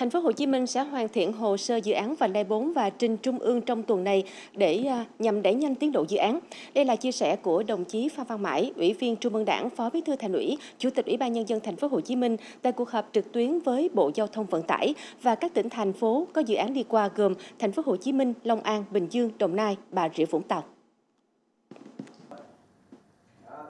Thành phố Hồ Chí Minh sẽ hoàn thiện hồ sơ dự án vành đai 4 và trình Trung ương trong tuần này để à, nhằm đẩy nhanh tiến độ dự án. Đây là chia sẻ của đồng chí Phan Văn Mãi, Ủy viên Trung ương Đảng, Phó Bí thư Thành ủy, Chủ tịch Ủy ban nhân dân Thành phố Hồ Chí Minh tại cuộc họp trực tuyến với Bộ Giao thông Vận tải và các tỉnh thành phố có dự án đi qua gồm Thành phố Hồ Chí Minh, Long An, Bình Dương, Đồng Nai, Bà Rịa Vũng Tàu.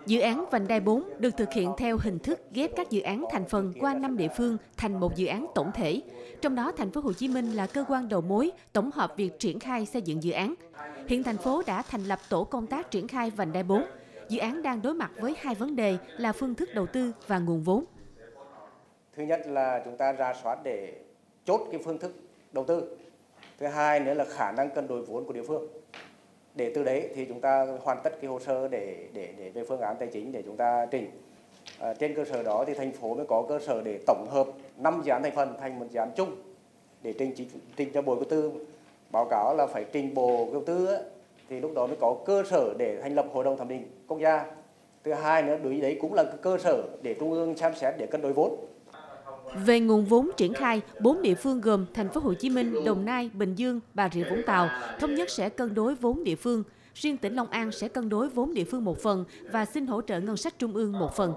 Dự án vành đai 4 được thực hiện theo hình thức ghép các dự án thành phần qua 5 địa phương thành một dự án tổng thể. Trong đó, thành phố Hồ Chí Minh là cơ quan đầu mối tổng hợp việc triển khai xây dựng dự án. Hiện thành phố đã thành lập tổ công tác triển khai vành đai 4. Dự án đang đối mặt với hai vấn đề là phương thức đầu tư và nguồn vốn. Thứ nhất là chúng ta ra soát để chốt cái phương thức đầu tư. Thứ hai nữa là khả năng cân đối vốn của địa phương để từ đấy thì chúng ta hoàn tất cái hồ sơ để để để về phương án tài chính để chúng ta trình. À, trên cơ sở đó thì thành phố mới có cơ sở để tổng hợp năm dự án thành phần thành một dự án chung để trình trình, trình cho bộ đầu tư. Báo cáo là phải trình bộ đầu tư thì lúc đó mới có cơ sở để thành lập hội đồng thẩm định quốc gia. Thứ hai nữa đối với đấy cũng là cơ sở để trung ương xem xét để cân đối vốn về nguồn vốn triển khai, bốn địa phương gồm Thành phố Hồ Chí Minh, Đồng Nai, Bình Dương, Bà Rịa Vũng Tàu thống nhất sẽ cân đối vốn địa phương. Riêng tỉnh Long An sẽ cân đối vốn địa phương một phần và xin hỗ trợ ngân sách trung ương một phần.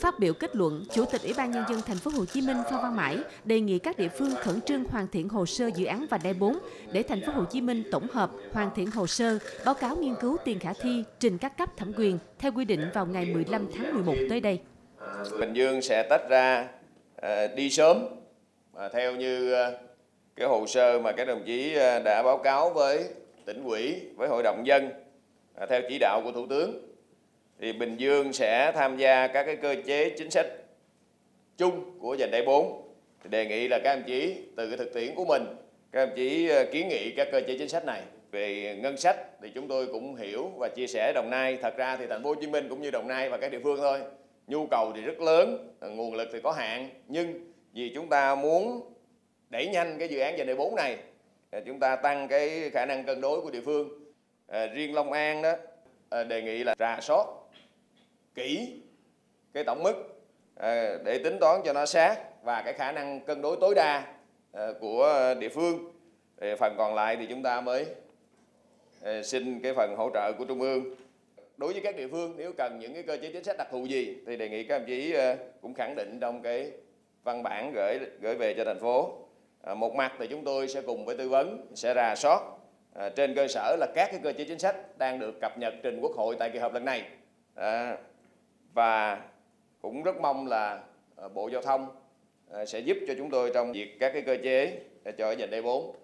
Phát biểu kết luận, Chủ tịch Ủy ban nhân dân thành phố Hồ Chí Minh Phan Văn Mãi đề nghị các địa phương khẩn trương hoàn thiện hồ sơ dự án vành đai 4 để thành phố Hồ Chí Minh tổng hợp, hoàn thiện hồ sơ, báo cáo nghiên cứu tiền khả thi trình các cấp thẩm quyền theo quy định vào ngày 15 tháng 11 tới đây. Bình Dương sẽ tách ra Ờ, đi sớm. Theo như ờ, cái hồ sơ mà các đồng chí ờ, đã báo cáo với tỉnh ủy, với hội đồng dân à, theo chỉ đạo của thủ tướng, thì Bình Dương sẽ tham gia các cái cơ chế chính sách chung của dành đại 4 thì đề nghị là các đồng chí, từ cái thực tiễn của mình, các đồng chí kiến nghị các cơ chế chính sách này về ngân sách thì chúng tôi cũng hiểu và chia sẻ Đồng Nai. Thật ra thì thành phố Hồ Chí Minh cũng như Đồng Nai và các địa phương thôi nhu cầu thì rất lớn à, nguồn lực thì có hạn. Nhưng vì chúng ta muốn đẩy nhanh cái dự án giai đoạn 4 này à, chúng ta tăng cái khả năng cân đối của địa phương. À, riêng Long An đó à, đề nghị là rà soát kỹ cái tổng mức à, để tính toán cho nó sát và cái khả năng cân đối tối đa à, của địa phương. À, phần còn lại thì chúng ta mới à, xin cái phần hỗ trợ của trung ương đối với các địa phương nếu cần những cái cơ chế chính sách đặc thù gì thì đề nghị các đồng chí ờ, cũng khẳng định trong cái văn bản gửi gửi về cho thành phố. À, một mặt thì chúng tôi sẽ cùng với tư vấn sẽ rà soát à, trên cơ sở là các cái cơ chế chính sách đang được cập nhật trình quốc hội tại kỳ họp lần này. À, và cũng rất mong là à, bộ giao thông à, sẽ giúp cho chúng tôi trong việc các cái cơ chế à, cho dành đai 4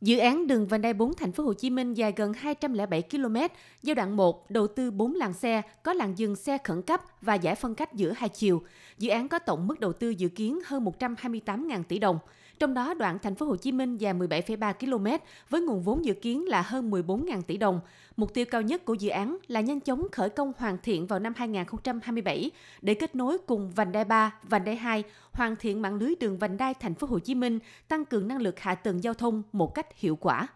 Dự án đường vành đai 4 thành phố Hồ Chí Minh dài gần 207 km, giai đoạn 1 đầu tư 4 làn xe, có làn dừng xe khẩn cấp và giải phân cách giữa hai chiều. Dự án có tổng mức đầu tư dự kiến hơn 128.000 tỷ đồng. Trong đó, đoạn thành phố Hồ Chí Minh dài 17,3 km với nguồn vốn dự kiến là hơn 14.000 tỷ đồng. Mục tiêu cao nhất của dự án là nhanh chóng khởi công hoàn thiện vào năm 2027 để kết nối cùng vành đai 3, vành đai 2, hoàn thiện mạng lưới đường vành đai thành phố Hồ Chí Minh, tăng cường năng lực hạ tầng giao thông một cách cách hiệu quả.